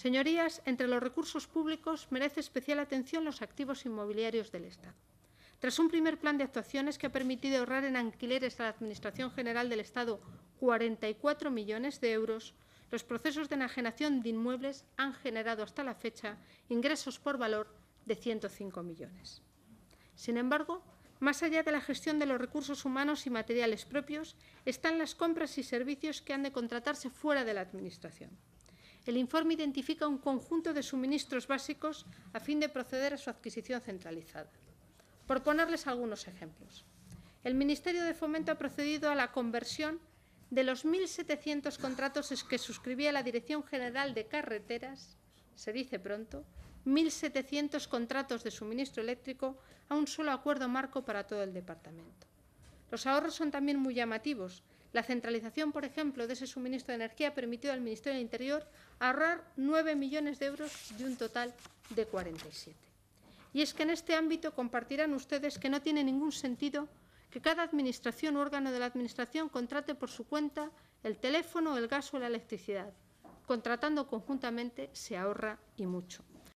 Señorías, entre los recursos públicos merece especial atención los activos inmobiliarios del Estado. Tras un primer plan de actuaciones que ha permitido ahorrar en alquileres a la Administración General del Estado 44 millones de euros, los procesos de enajenación de inmuebles han generado hasta la fecha ingresos por valor de 105 millones. Sin embargo, más allá de la gestión de los recursos humanos y materiales propios, están las compras y servicios que han de contratarse fuera de la Administración. El informe identifica un conjunto de suministros básicos a fin de proceder a su adquisición centralizada. Por ponerles algunos ejemplos, el Ministerio de Fomento ha procedido a la conversión de los 1.700 contratos que suscribía la Dirección General de Carreteras, se dice pronto, 1.700 contratos de suministro eléctrico a un solo acuerdo marco para todo el departamento. Los ahorros son también muy llamativos. La centralización, por ejemplo, de ese suministro de energía ha permitido al Ministerio del Interior ahorrar 9 millones de euros de un total de 47. Y es que en este ámbito compartirán ustedes que no tiene ningún sentido que cada administración o órgano de la Administración contrate por su cuenta el teléfono, el gas o la electricidad. Contratando conjuntamente se ahorra y mucho.